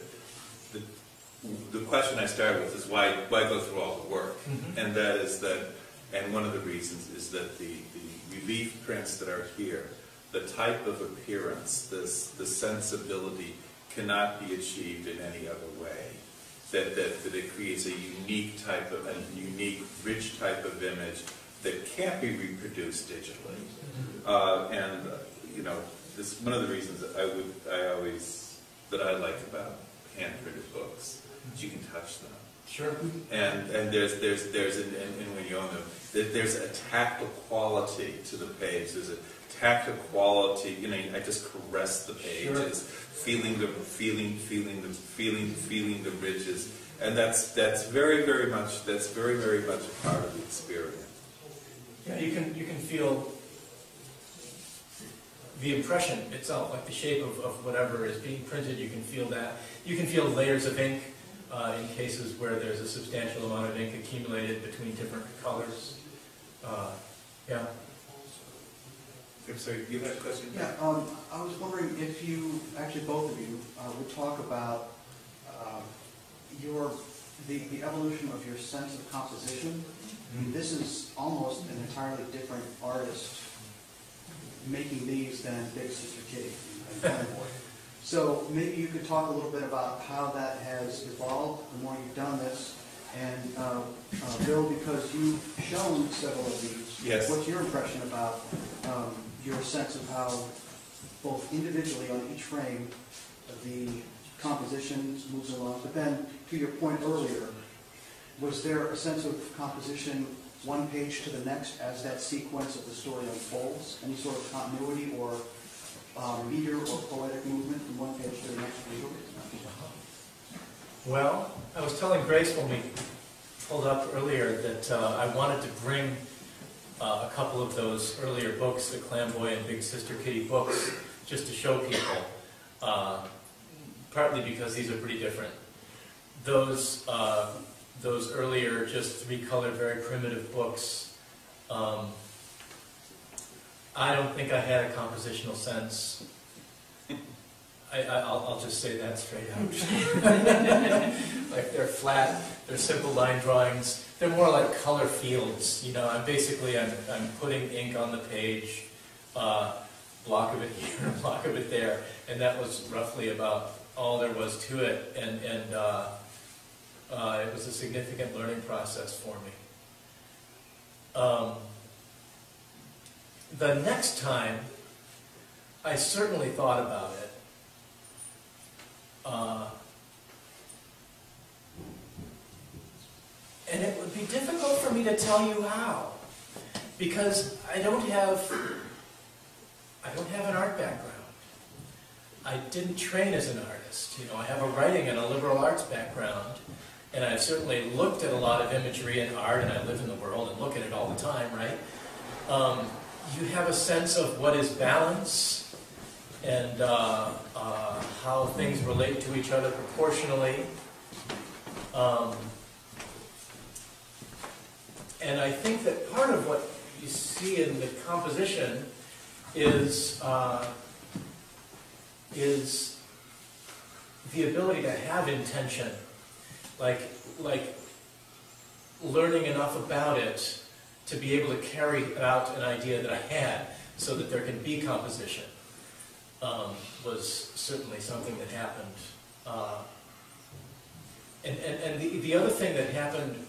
the, the question I started with is why, why go through all the work? Mhm. And that is that, and one of the reasons is that the, the relief prints that are here, the type of appearance, this, the sensibility cannot be achieved in any other way. That, that, that it creates a unique type of, a unique, rich type of image that can't be reproduced digitally. Uh, and, uh, you know, this, one of the reasons I would, I always, that I like about hand-printed books, is you can touch them. Sure. And, and there's, there's, there's, and, and when you own them, there's a tactile quality to the page, there's a tactile quality, you know, I just caress the pages, feeling the, feeling, feeling the, feeling, feeling the ridges, and that's, that's very, very much, that's very, very much a part of the experience. Yeah, you can, you can feel the impression itself, like the shape of, of whatever is being printed, you can feel that. You can feel layers of ink uh, in cases where there's a substantial amount of ink accumulated between different colors. Uh, Yeah, I'm sorry, you had a question? Yeah, um, I was wondering if you, actually both of you, uh, would talk about, uh, your, the, the evolution of your sense of composition. I mean, This is almost an entirely different artist making these than Big Sister Kitty. So maybe you could talk a little bit about how that has evolved, the more you've done this. And, uh, uh, Bill, because you've shown several of these. Yes. What's your impression about, um, your sense of how both individually on each frame, the composition moves along, but then, to your point earlier, was there a sense of composition one page to the next as that sequence of the story unfolds? Any sort of continuity or um, meter or poetic movement from one page to the next? well, I was telling Grace when we pulled up earlier that uh, I wanted to bring uh, a couple of those earlier books, the Clamboy and Big Sister Kitty books, just to show people, uh, partly because these are pretty different. Those, uh, those earlier, just three-colored, very primitive books, um, I don't think I had a compositional sense. I, I, I'll, I'll just say that straight out. like they're flat, they're simple line drawings. They're more like color fields. You know, I'm basically I'm, I'm putting ink on the page, uh, block of it here, block of it there, and that was roughly about all there was to it. And and uh, uh, it was a significant learning process for me. Um, the next time, I certainly thought about it. And it would be difficult for me to tell you how, because I don't have, I don't have an art background. I didn't train as an artist. You know, I have a writing and a liberal arts background, and I've certainly looked at a lot of imagery and art, and I live in the world and look at it all the time, right? Um, you have a sense of what is balance and uh, uh, how things relate to each other proportionally. Um, and I think that part of what you see in the composition is uh, is the ability to have intention, like like learning enough about it to be able to carry out an idea that I had so that there can be composition um, was certainly something that happened. Uh, and, and, and the, the other thing that happened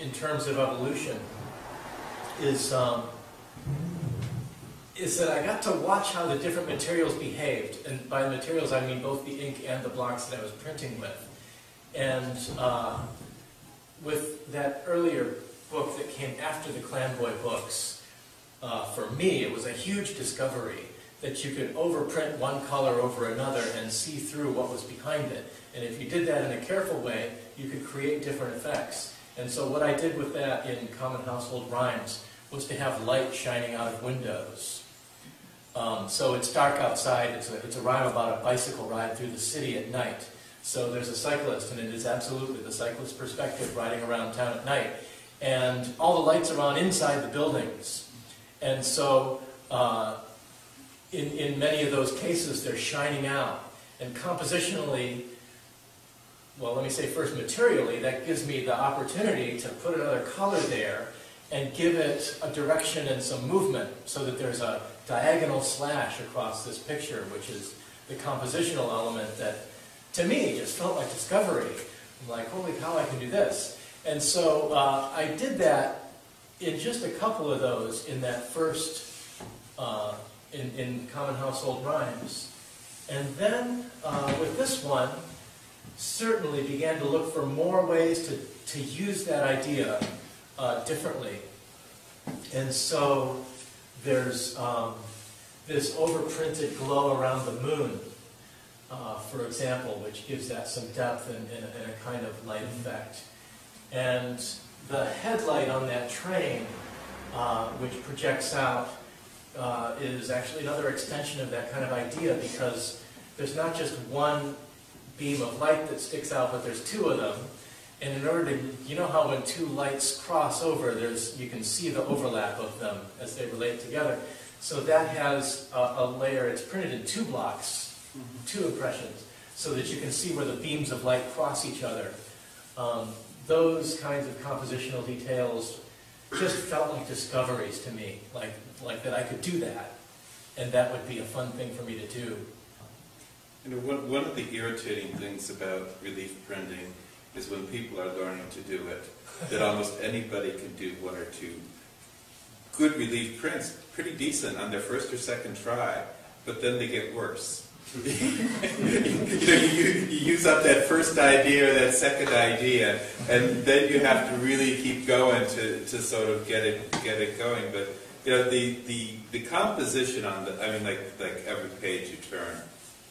in terms of evolution is, um, is that I got to watch how the different materials behaved. And by materials, I mean both the ink and the blocks that I was printing with. And uh, with that earlier book that came after the Clanboy books, uh, for me, it was a huge discovery that you could overprint one color over another and see through what was behind it. And if you did that in a careful way, you could create different effects. And so what I did with that in Common Household Rhymes was to have light shining out of windows. Um, so it's dark outside, it's a, it's a rhyme about a bicycle ride through the city at night. So there's a cyclist, and it is absolutely the cyclist's perspective riding around town at night. And all the lights are on inside the buildings. And so uh, in, in many of those cases, they're shining out. And compositionally, well, let me say first materially, that gives me the opportunity to put another color there and give it a direction and some movement so that there's a diagonal slash across this picture, which is the compositional element that, to me, just felt like discovery. I'm like, holy cow, I can do this. And so uh, I did that in just a couple of those in that first, uh, in, in Common Household Rhymes. And then uh, with this one, certainly began to look for more ways to, to use that idea uh, differently. And so there's um, this overprinted glow around the moon, uh, for example, which gives that some depth and, and, a, and a kind of light effect. And the headlight on that train, uh, which projects out, uh, is actually another extension of that kind of idea because there's not just one beam of light that sticks out, but there's two of them. And in order to, you know how when two lights cross over, there's, you can see the overlap of them as they relate together. So that has a, a layer, it's printed in two blocks, two impressions, so that you can see where the beams of light cross each other. Um, those kinds of compositional details just felt like discoveries to me, like, like that I could do that, and that would be a fun thing for me to do. You know, one, one of the irritating things about relief printing is when people are learning to do it, that almost anybody can do one or two good relief prints, pretty decent on their first or second try, but then they get worse. you know, you, you use up that first idea or that second idea, and then you have to really keep going to, to sort of get it get it going. But you know, the, the, the composition on the I mean, like like every page you turn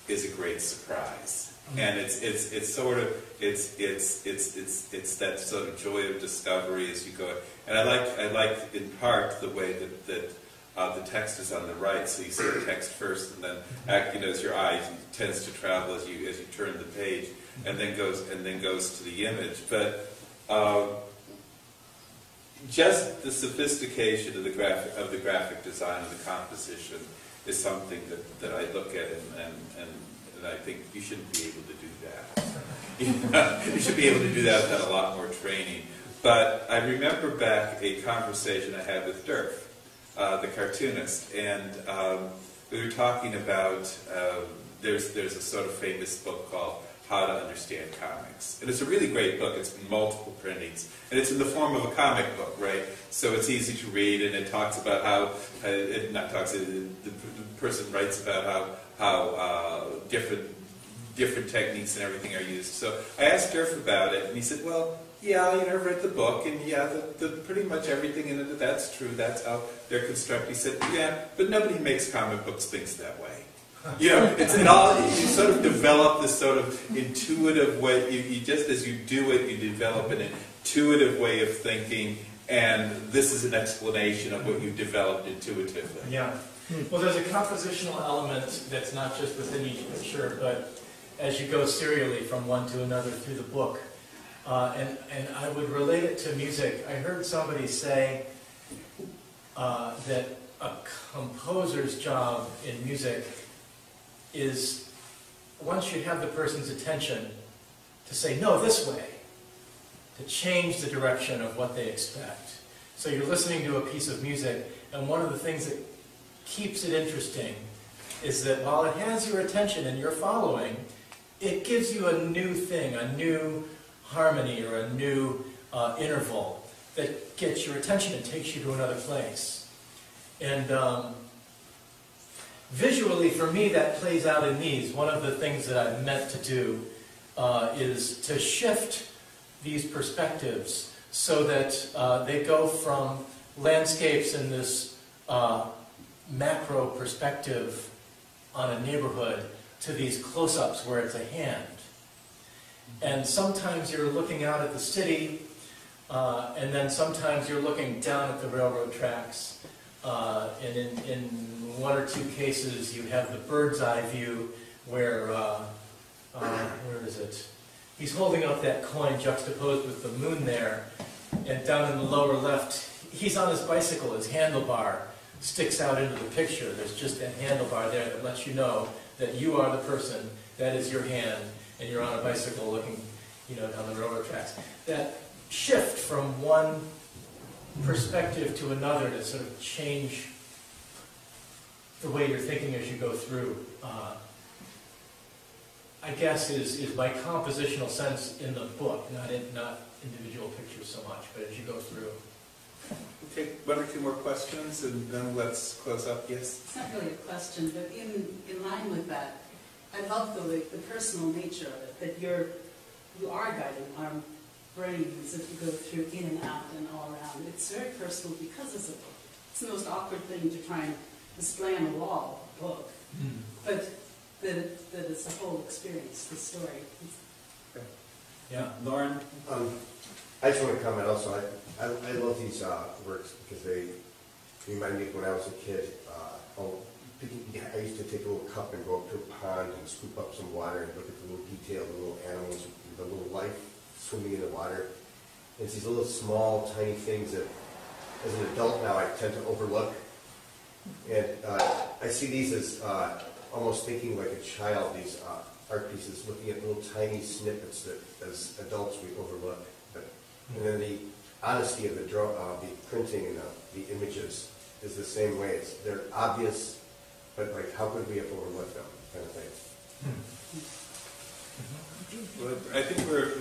is a great surprise, and it's it's it's sort of it's it's it's it's it's that sort of joy of discovery as you go. And I like I like in part the way that that uh, the text is on the right, so you see the text first, and then act, you know, as your eye tends to travel as you as you turn the page, and then goes and then goes to the image. But um, just the sophistication of the graphic of the graphic design and the composition is something that, that I look at and, and, and, and I think you shouldn't be able to do that. You, should be able to do that without a lot more training. But I remember back a conversation I had with Dirk, uh, the cartoonist, and um, we were talking about um, there's there's a sort of famous book called How to Understand Comics, and it's a really great book. It's multiple printings, and it's in the form of a comic book, right? So it's easy to read, and it talks about how uh, it not talks. It, the, the person writes about how how uh, different different techniques and everything are used. So I asked Derf about it, and he said, "Well, yeah, you know, I've read the book, and yeah, the, the, pretty much everything in it, that's true. That's how they're constructed." He said, "Yeah, but nobody makes comic books thinks that way." You know, it's it all. You sort of develop this sort of intuitive way. You, you just as you do it, you develop an intuitive way of thinking, and this is an explanation of what you've developed intuitively. Yeah. Well, there's a compositional element that's not just within each picture, but as you go serially from one to another through the book. Uh, and, and I would relate it to music. I heard somebody say uh, that a composer's job in music is, once you have the person's attention, to say, no, this way. to change the direction of what they expect. So you're listening to a piece of music, and one of the things that keeps it interesting is that while it has your attention and you're following, it gives you a new thing, a new harmony or a new uh, interval that gets your attention and takes you to another place. And um, visually, for me, that plays out in these. One of the things that I've meant to do uh, is to shift these perspectives so that uh, they go from landscapes in this uh, macro perspective on a neighborhood to these close-ups where it's a hand. And sometimes you're looking out at the city, uh, and then sometimes you're looking down at the railroad tracks. Uh, and in, in one or two cases, you have the bird's eye view where, uh, uh, where is it? He's holding up that coin juxtaposed with the moon there, and down in the lower left, he's on his bicycle, his handlebar sticks out into the picture. There's just that handlebar there that lets you know that you are the person, that is your hand, and you're on a bicycle looking, you know, down the railroad tracks. That shift from one perspective to another to sort of change the way you're thinking as you go through, uh, I guess is, is my compositional sense in the book, not in, not individual pictures so much, but as you go through. Take one or two more questions and then let's close up. Yes? It's not really a question, but in, in line with that, I love the, the personal nature of it, that you're, you are guiding our brains as you go through in and out and all around. It's very personal because it's a book. It's the most awkward thing to try and display on the wall, a book, but that, it, that it's a whole experience, the story. Yeah. Lauren? Um, I just want to comment also, I, I I love these uh, works because they remind me of when I was a kid. uh, oh, I used to take a little cup and go up to a pond and scoop up some water and look at the little detail, the little animals, the little life swimming in the water. It's these little small, tiny things that, as an adult now, I tend to overlook. And uh, I see these as uh, almost thinking like a child, these uh, art pieces, looking at little tiny snippets that as adults we overlook. But, and then the honesty of the draw, uh, the printing and the, the images is the same way. It's, they're obvious, but like how could we have overlooked them kind of thing. Well, I think we're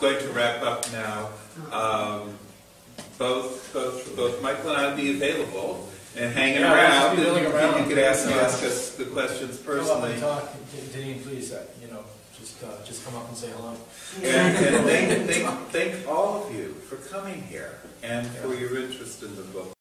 going to wrap up now. Um, Both, both, both Michael and I will be available and hanging Yeah, I'll around. just be milling around. You could ask, ask us the questions Come up personally. and talk, Deneen, please, uh, you know, just, uh, just come up and say hello. And, and thank, thank, thank all of you for coming here and for your interest in the book.